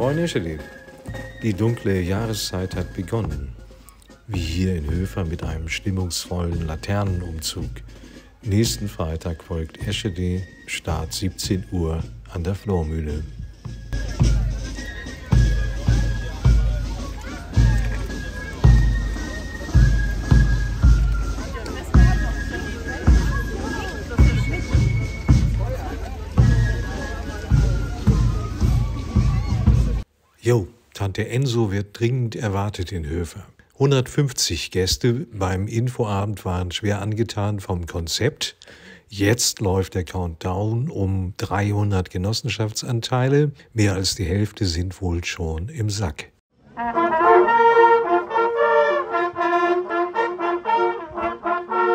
Moin Eschede. Die dunkle Jahreszeit hat begonnen. Wie hier in Höfer mit einem stimmungsvollen Laternenumzug. Nächsten Freitag folgt Eschede, Start 17 Uhr an der Flormühle. Jo, Tante Enso wird dringend erwartet in Höfer. 150 Gäste beim Infoabend waren schwer angetan vom Konzept. Jetzt läuft der Countdown um 300 Genossenschaftsanteile. Mehr als die Hälfte sind wohl schon im Sack.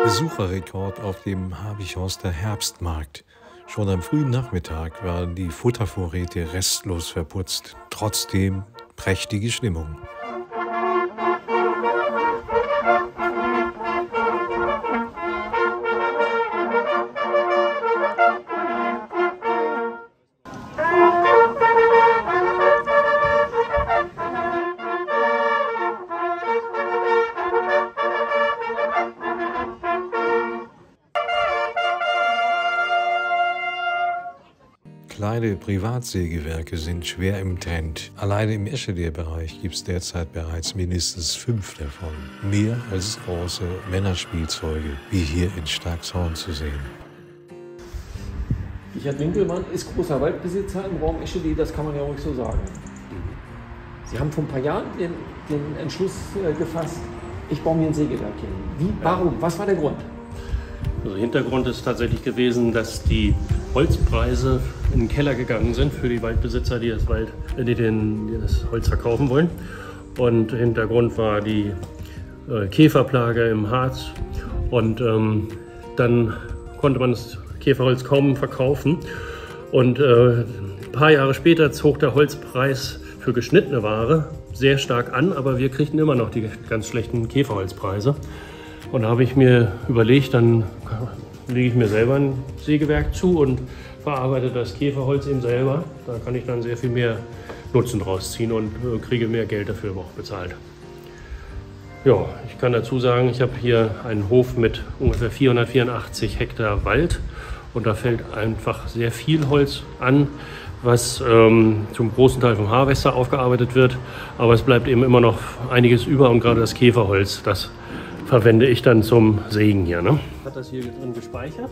Besucherrekord auf dem Habichhorster Herbstmarkt. Schon am frühen Nachmittag waren die Futtervorräte restlos verputzt. Trotzdem prächtige Stimmung. Kleine Privatsägewerke sind schwer im Trend. Alleine im Eschede-Bereich gibt es derzeit bereits mindestens fünf davon. Mehr als große Männerspielzeuge, wie hier in Starkshorn zu sehen. Richard Winkelmann ist großer Waldbesitzer im Raum Eschede, das kann man ja ruhig so sagen. Sie haben vor ein paar Jahren den, den Entschluss äh, gefasst, ich baue mir ein Sägewerk hin. Wie, warum, was war der Grund? Also Hintergrund ist tatsächlich gewesen, dass die Holzpreise in den Keller gegangen sind für die Waldbesitzer, die das, Wald, äh, die, den, die das Holz verkaufen wollen. Und Hintergrund war die äh, Käferplage im Harz. Und ähm, dann konnte man das Käferholz kaum verkaufen. Und äh, ein paar Jahre später zog der Holzpreis für geschnittene Ware sehr stark an, aber wir kriegten immer noch die ganz schlechten Käferholzpreise. Und da habe ich mir überlegt, dann lege ich mir selber ein Sägewerk zu und verarbeite das Käferholz eben selber. Da kann ich dann sehr viel mehr Nutzen draus ziehen und äh, kriege mehr Geld dafür auch bezahlt. Ja, ich kann dazu sagen, ich habe hier einen Hof mit ungefähr 484 Hektar Wald und da fällt einfach sehr viel Holz an, was ähm, zum großen Teil vom Harvester aufgearbeitet wird. Aber es bleibt eben immer noch einiges über und gerade das Käferholz, das verwende ich dann zum Sägen hier. Ne? Hat das hier drin gespeichert,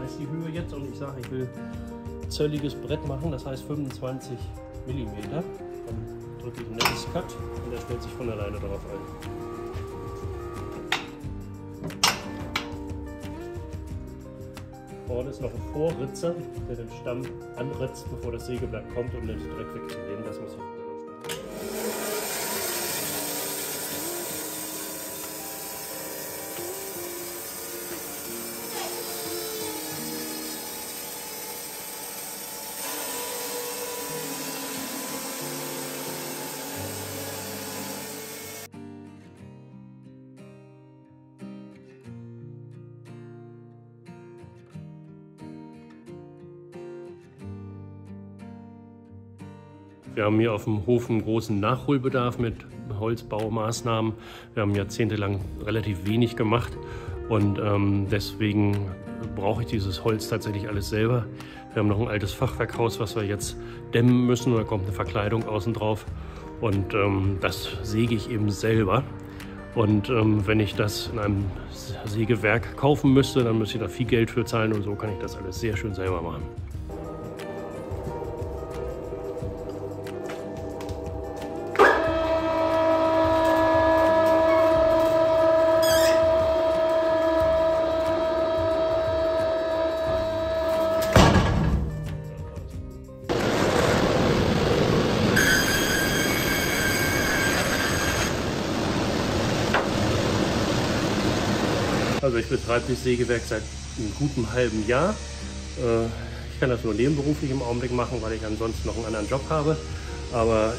weiß die Höhe jetzt und ich sage, ich will zölliges Brett machen, das heißt 25 mm. Dann drücke ich ein nettes Cut und er stellt sich von alleine darauf ein. Vorne ist noch ein Vorritzer, der den Stamm anritzt, bevor das Sägeblatt kommt, um den Dreck wegzunehmen. Das muss ich Wir haben hier auf dem Hof einen großen Nachholbedarf mit Holzbaumaßnahmen. Wir haben jahrzehntelang relativ wenig gemacht und ähm, deswegen brauche ich dieses Holz tatsächlich alles selber. Wir haben noch ein altes Fachwerkhaus, was wir jetzt dämmen müssen. Da kommt eine Verkleidung außen drauf und ähm, das säge ich eben selber. Und ähm, wenn ich das in einem Sägewerk kaufen müsste, dann müsste ich da viel Geld für zahlen und so kann ich das alles sehr schön selber machen. Also ich betreibe das Sägewerk seit einem guten halben Jahr. Äh, ich kann das nur nebenberuflich im Augenblick machen, weil ich ansonsten noch einen anderen Job habe. Aber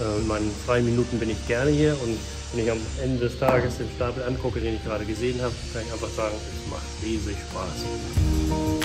äh, in meinen freien Minuten bin ich gerne hier und wenn ich am Ende des Tages den Stapel angucke, den ich gerade gesehen habe, kann ich einfach sagen, es macht riesig Spaß.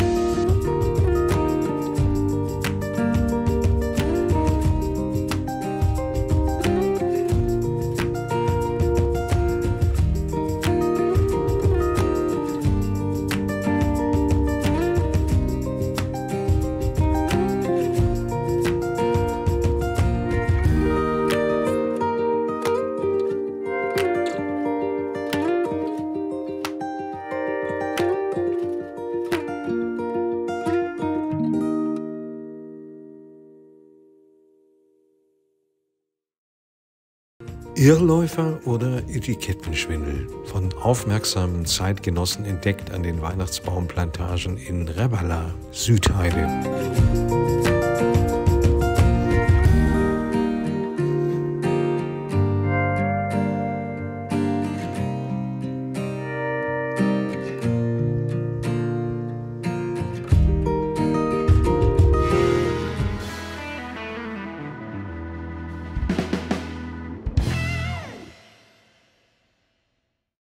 Irrläufer oder Etikettenschwindel? Von aufmerksamen Zeitgenossen entdeckt an den Weihnachtsbaumplantagen in Rebala, Südheide.